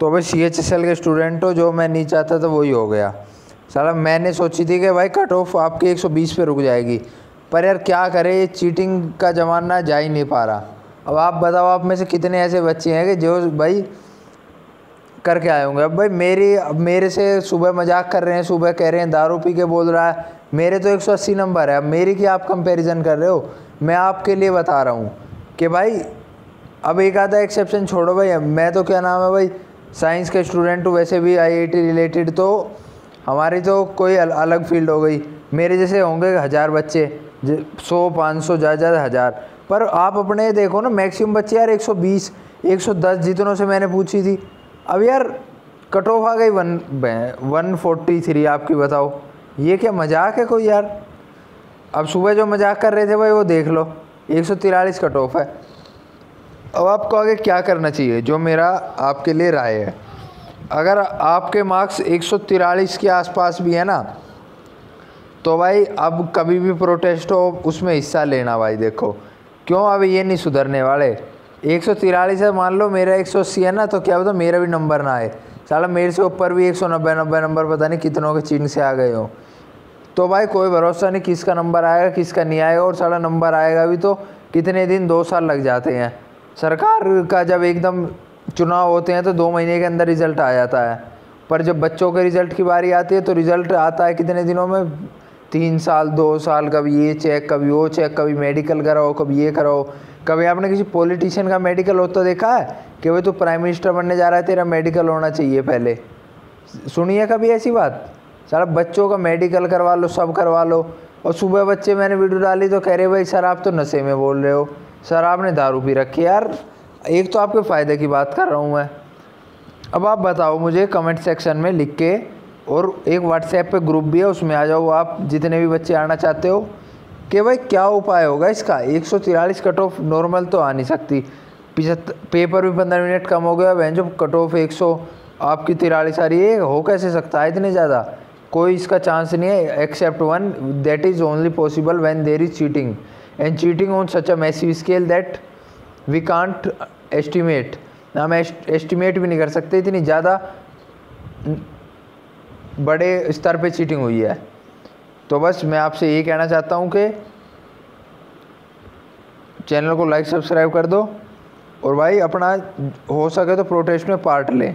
तो भाई C H S L के स्टूडेंट हो, जो मैं नहीं चाहता था, वही हो गया। साला, मैंने सोची थी कि भाई कट ऑफ़ आपकी 120 पे रुक जाएगी। पर यार, क्या करें, ये चीटिंग का ज़माना जा ही नहीं पा रहा। अब आप बताओ, आप में से कितने ऐसे बच्चे हैं कि जो भाई करके आए होंगे। अब भाई, मेरी, अब मेरे से सुबह मज़ाक कर रहे हैं, सुबह कह रहे हैं, दारू पी के बोल रहा है। मेरे तो 180 नंबर है। अब मेरी की आप कंपैरिजन कर रहे हो? मैं आपके लिए बता रहा हूँ कि भाई, अब एक आधा एक्सेप्शन छोड़ो भाई। मैं तो क्या नाम है भाई साइंस के स्टूडेंट हूँ वैसे भी आईआईटी रिलेटेड तो हमारी तो कोई अल, अलग फ़ील्ड हो गई। मेरे जैसे होंगे हज़ार बच्चे सौ पाँच सौ ज़्यादा ज़्यादा हज़ार। पर आप अपने देखो ना मैक्सिमम बच्चे यार 120 110 जितनों से मैंने पूछी थी। अब यार कट ऑफ़ आ गई वन वन फोर्टी थ्री आपकी बताओ। ये क्या मज़ाक है कोई यार? अब सुबह जो मज़ाक कर रहे थे भाई वो देख लो। एक सौ तिरालीस कट ऑफ़ है। अब आपको आगे क्या करना चाहिए? जो मेरा आपके लिए राय है। अगर आपके मार्क्स एक के आसपास भी है ना तो भाई अब कभी भी प्रोटेस्ट हो, उसमें हिस्सा लेना भाई, देखो। क्यों अब ये नहीं सुधरने वाले? एक सौ तिरालीस है, मान लो मेरा एक सौ अस्सी है ना तो क्या बता मेरा भी नंबर ना आए। साला मेरे से ऊपर भी एक सौ नब्बे नब्बे नंबर पता नहीं कितनों के चीन से आ गए हो। तो भाई कोई भरोसा नहीं, किसका नंबर आएगा, किसका नहीं आएगा, और साला नंबर आएगा भी तो कितने दिन, दो साल लग जाते हैं। सरकार का जब एकदम चुनाव होते हैं तो दो महीने के अंदर रिज़ल्ट आ जाता है। पर जब बच्चों के रिज़ल्ट की बारी आती है तो रिज़ल्ट आता है कितने दिनों में? तीन साल, दो साल, कभी ये चेक कभी वो चेक कभी मेडिकल कराओ, कभी ये कराओ। कभी आपने किसी पॉलिटिशियन का मेडिकल होता देखा है कि भाई तू प्राइम मिनिस्टर बनने जा रहा है, तेरा मेडिकल होना चाहिए पहले? सुनिए कभी ऐसी बात। सारा बच्चों का मेडिकल करवा लो, सब करवा लो। और सुबह बच्चे मैंने वीडियो डाली तो कह रहे, भाई सर, आप तो नशे में बोल रहे हो। सर, आपने दारू पी रखी यार। एक तो आपके फ़ायदे की बात कर रहा हूँ मैं। अब आप बताओ मुझे कमेंट सेक्शन में लिख के, और एक व्हाट्सएप पे ग्रुप भी है, उसमें आ जाओ आप, जितने भी बच्चे आना चाहते हो, कि भाई क्या उपाय होगा इसका? एक सौ कट ऑफ़ नॉर्मल तो आ नहीं सकती। पिछहत्तर पेपर भी पंद्रह मिनट कम हो गया वह जो कट ऑफ़ एक सौ। आपकी तिरालीस आ रही है, हो कैसे सकता है इतने ज़्यादा? कोई इसका चांस नहीं है except one that is only possible when there is cheating and cheating on such a massive scale that we can't estimate हम एस्टिमेट भी नहीं कर सकते, इतनी ज़्यादा बड़े स्तर पे चीटिंग हुई है। तो बस मैं आपसे यही कहना चाहता हूँ कि चैनल को लाइक सब्सक्राइब कर दो और भाई अपना हो सके तो प्रोटेस्ट में पार्ट लें।